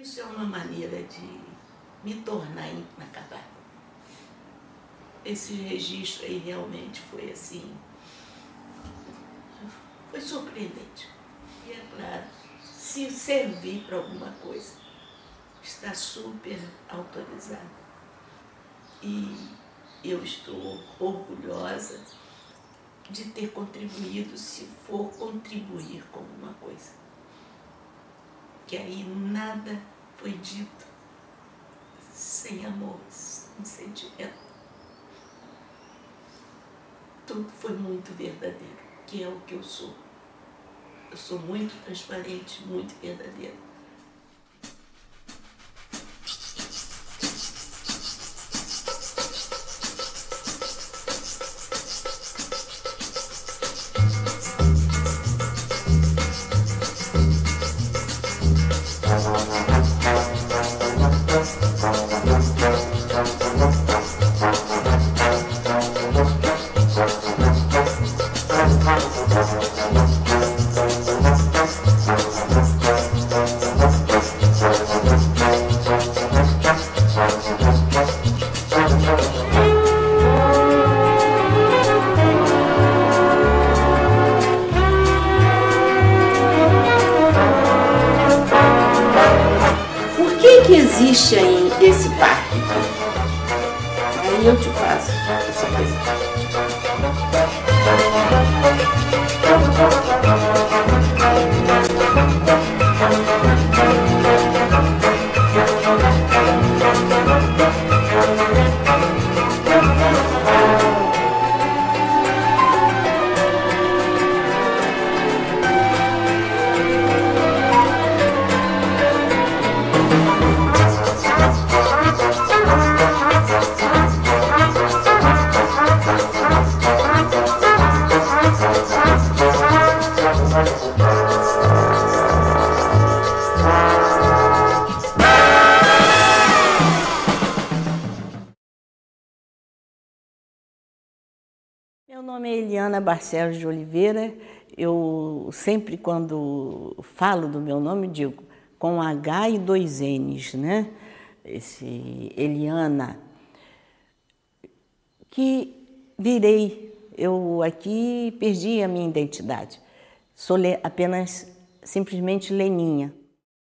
Isso é uma maneira de me tornar inacabada. Esse registro aí realmente foi assim, foi surpreendente. E é claro, se servir para alguma coisa, está super autorizado. E eu estou orgulhosa de ter contribuído, se for contribuir com alguma coisa. Que aí nada foi dito sem amor, sem sentimento. Tudo foi muito verdadeiro, que é o que eu sou. Eu sou muito transparente, muito verdadeira. Eliana Barcelos de Oliveira. Eu sempre, quando falo do meu nome, digo com H e dois N's, né? Esse Eliana. Que virei, eu aqui perdi a minha identidade. Sou apenas, simplesmente Leninha.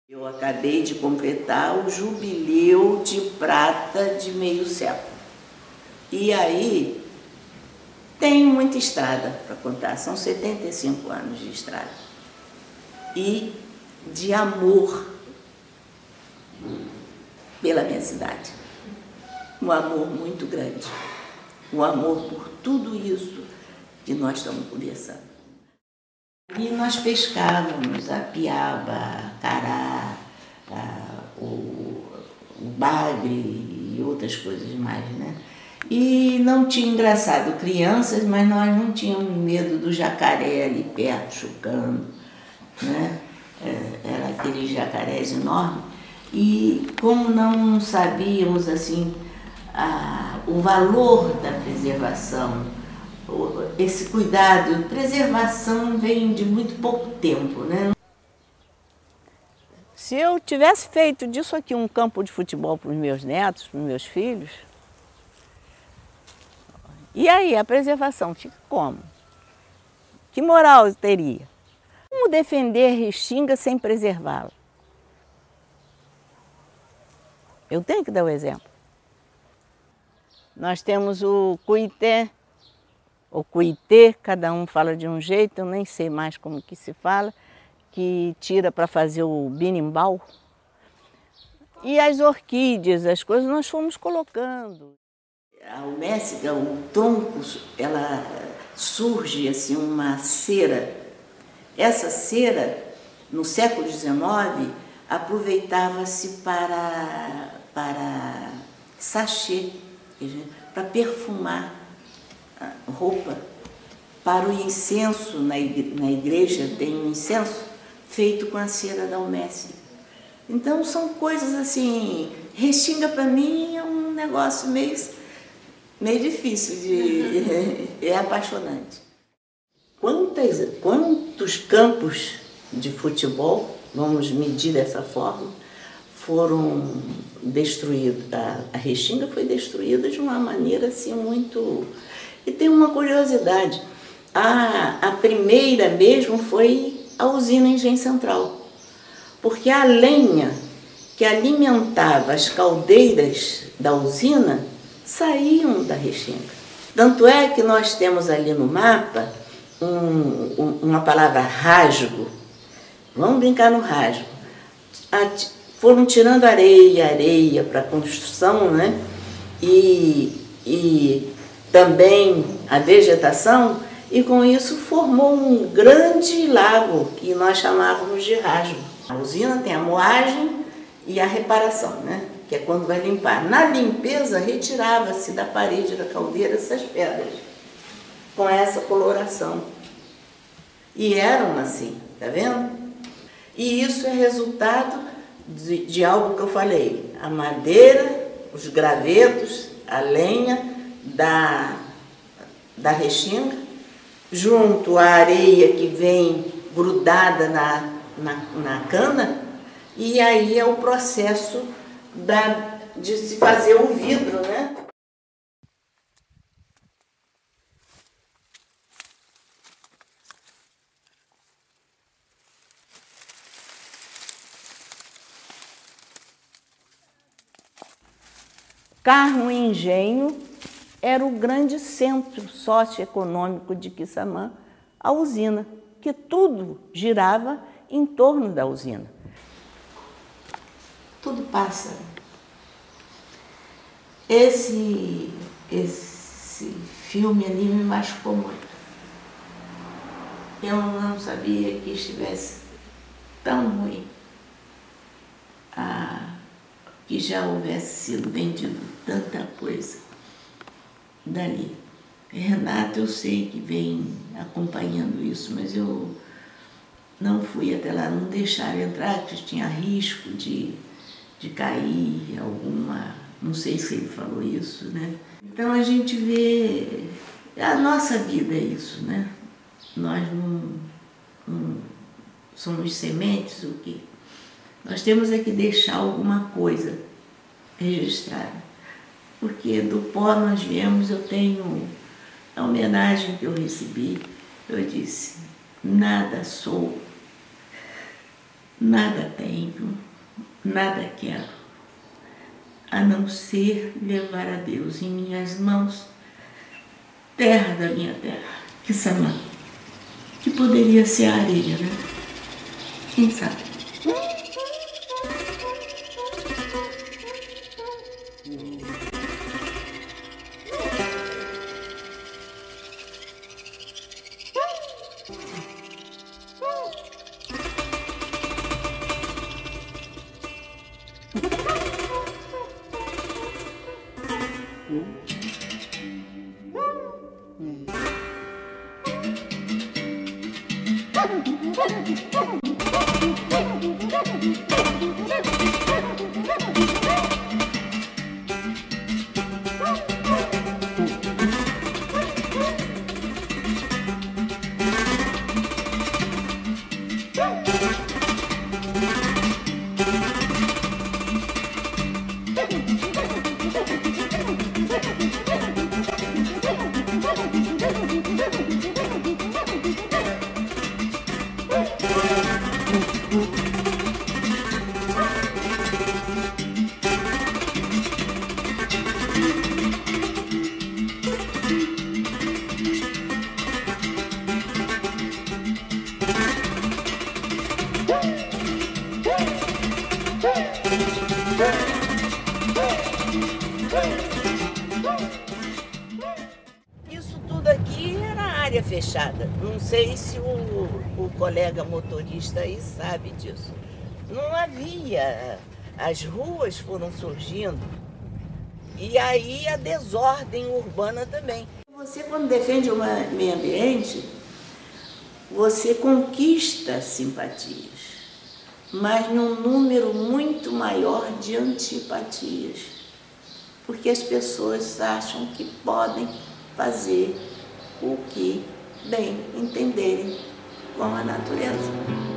Eu acabei de completar o jubileu de prata de meio século. E aí tem muita estrada para contar, são 75 anos de estrada. E de amor pela minha cidade. Um amor muito grande. Um amor por tudo isso que nós estamos conversando. E nós pescávamos a piaba, a cará, a- o, o bagre e outras coisas mais, né? E não tinha engraçado crianças, mas nós não tínhamos medo do jacaré ali perto, chocando, né? É, Era aqueles jacarés enormes. E como não sabíamos assim a- o valor da preservação, esse cuidado, preservação vem de muito pouco tempo, né? Se eu tivesse feito disso aqui um campo de futebol para os meus netos, para os meus filhos, e aí a preservação fica como? Que moral teria? Como defender Restinga sem preservá-la? Eu tenho que dar o exemplo. Nós temos o Cuité, o Cuité, cada um fala de um jeito, eu nem sei mais como que se fala, que tira para fazer o binimbau. E as orquídeas, as coisas nós fomos colocando. A alméciga, o tronco, ela surge assim uma cera. Essa cera, no século XIX, aproveitava-se para, para sachê, para perfumar roupa. Para o incenso, na igreja tem um incenso feito com a cera da alméciga. Então são coisas assim, restinga para mim é um negócio meio, meio difícil de. é apaixonante. Quantas, quantos campos de futebol, vamos medir dessa forma, foram destruídos, a, a Restinga foi destruída de uma maneira assim muito. E tem uma curiosidade: a, a primeira mesmo foi a usina Engenho Central, porque a lenha que alimentava as caldeiras da usina saíam da Restinga. Tanto é que nós temos ali no mapa um, um, uma palavra rasgo. Vamos brincar no rasgo. foram tirando areia, areia para construção, né? E, e também a vegetação, e com isso formou um grande lago que nós chamávamos de rasgo. A usina tem a moagem e a reparação, né? Que é quando vai limpar. Na limpeza, retirava-se da parede da caldeira essas pedras, com essa coloração. E eram assim, tá vendo? E isso é resultado de, de algo que eu falei: a madeira, os gravetos, a lenha da, da restinga, junto à areia que vem grudada na, na, na cana, e aí é o processo da, de se fazer o vidro, né? Carmo Engenho era o grande centro socioeconômico de Quissamã, a usina, que tudo girava em torno da usina tudo passa. Esse, esse filme ali me machucou muito. Eu não sabia que estivesse tão ruim, ah, que já houvesse sido vendido tanta coisa dali. Renato, eu sei que vem acompanhando isso, mas eu não fui até lá, não deixaram entrar, que tinha risco de de cair alguma, não sei se ele falou isso, né? Então a gente vê, a nossa vida é isso, né? Nós não, não somos sementes, o quê? Nós temos é que deixar alguma coisa registrada. Porque do pó nós viemos, eu tenho a homenagem que eu recebi, eu disse, nada sou, nada tenho, nada quero, a não ser levar a Deus em minhas mãos, terra da minha terra, que Samã, que poderia ser a areia, né? Quem sabe? Sei se o, o colega motorista aí sabe disso. Não havia. As ruas foram surgindo e aí a desordem urbana também. Você, quando defende o meio ambiente, você conquista simpatias, mas num número muito maior de antipatias, porque as pessoas acham que podem fazer o que bem entenderem com a natureza.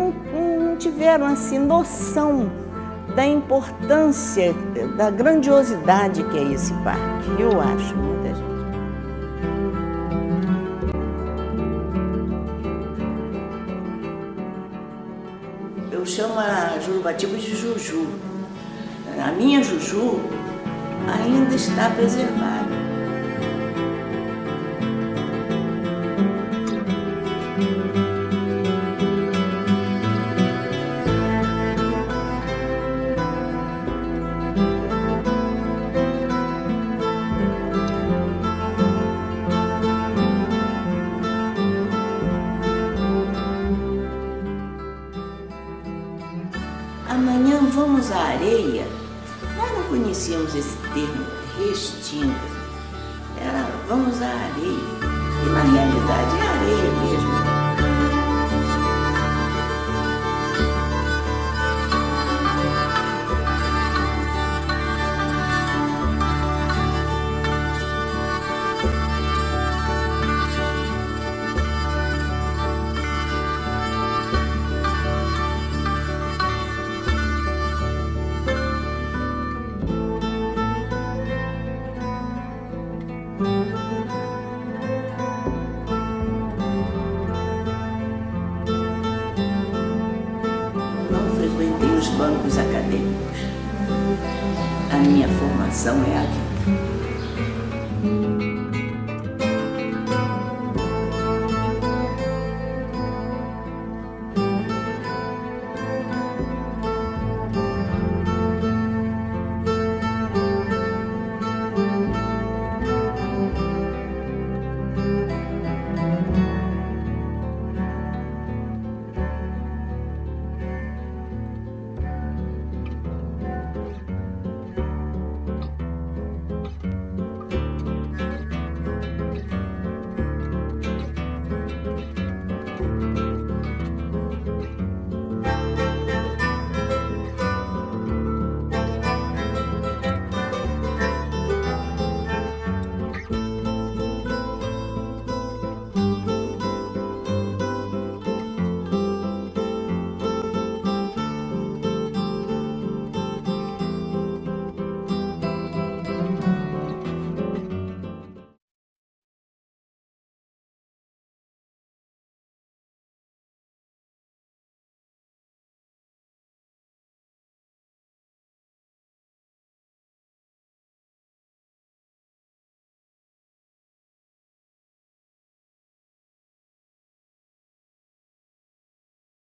Não, não tiveram assim noção da importância, da grandiosidade que é esse parque. Eu acho, muita gente. Eu chamo a Jurubatiba de Juju. A minha Juju ainda está preservada. Restinga. Era vamos à areia. E na realidade é areia mesmo.